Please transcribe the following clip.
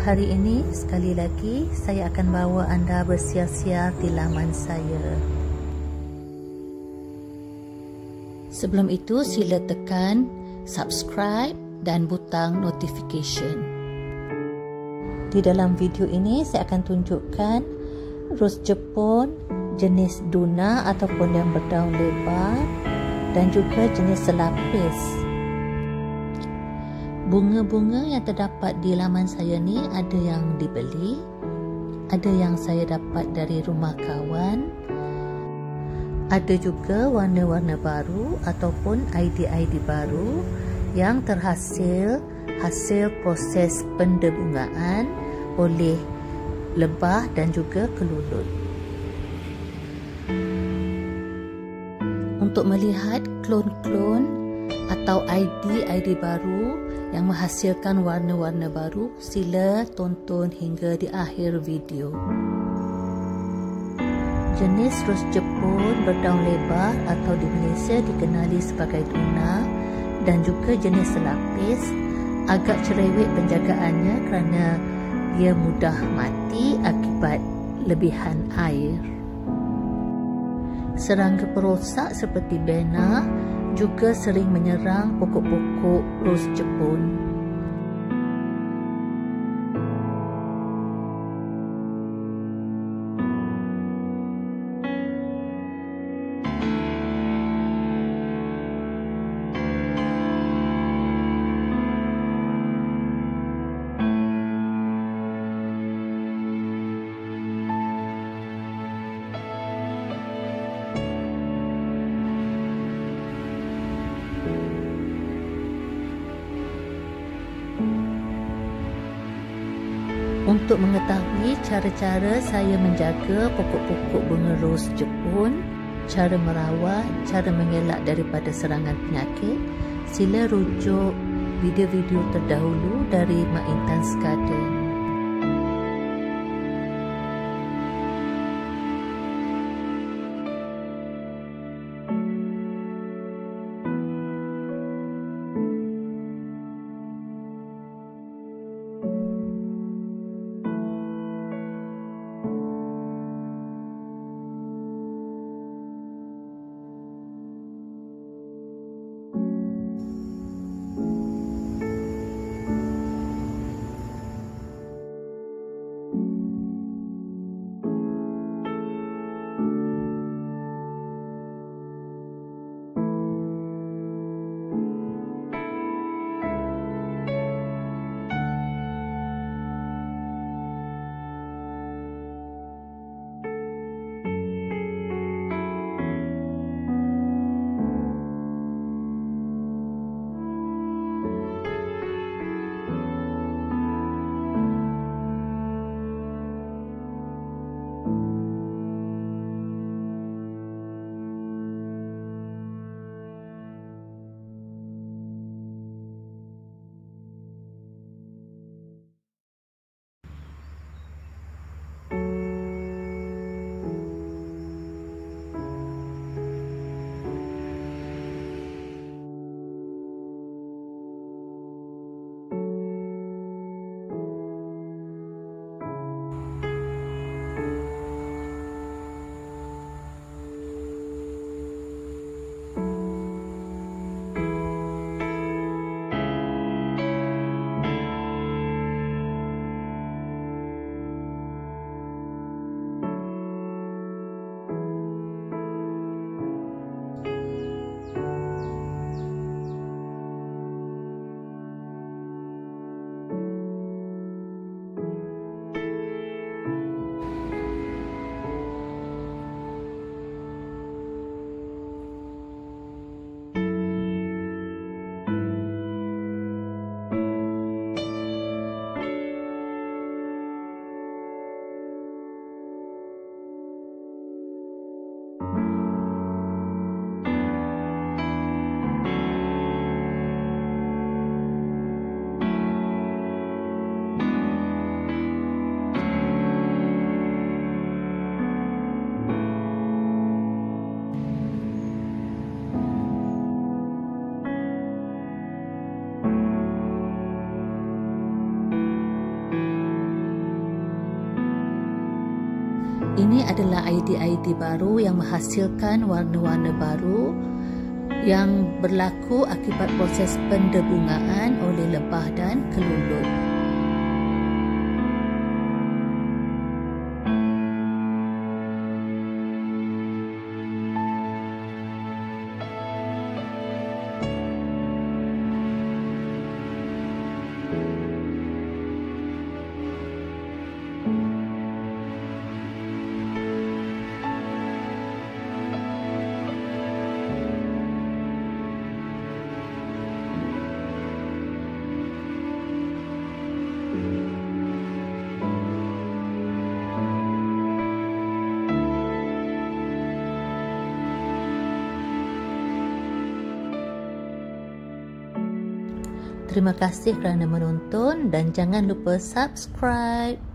Hari ini sekali lagi saya akan bawa anda bersiar-siar di laman saya. Sebelum itu sila tekan subscribe dan butang notification. Di dalam video ini saya akan tunjukkan ros Jepun jenis Duna ataupun yang berdaun lebar dan juga jenis selapis. Bunga-bunga yang terdapat di laman saya ni ada yang dibeli, ada yang saya dapat dari rumah kawan, ada juga warna-warna baru ataupun ID-ID baru yang terhasil hasil proses pendebungaan oleh lebah dan juga kelulut. Untuk melihat klon-klon atau ID-ID baru yang menghasilkan warna-warna baru, sila tonton hingga di akhir video. Jenis ros Jepun berdaun lebar atau di Malaysia dikenali sebagai tuna dan juga jenis selapis agak cerewet penjagaannya kerana dia mudah mati akibat lebihan air. Serangga perosak seperti bena juga sering menyerang pokok-pokok ros Jepun. Untuk mengetahui cara-cara saya menjaga pokok-pokok bunga ros Jepun, cara merawat, cara mengelak daripada serangan penyakit, sila rujuk video-video terdahulu dari Mak Intan's Garden. Adalah ID-ID baru yang menghasilkan warna-warna baru yang berlaku akibat proses pendebungaan oleh lebah dan kelulut. Terima kasih kerana menonton dan jangan lupa subscribe.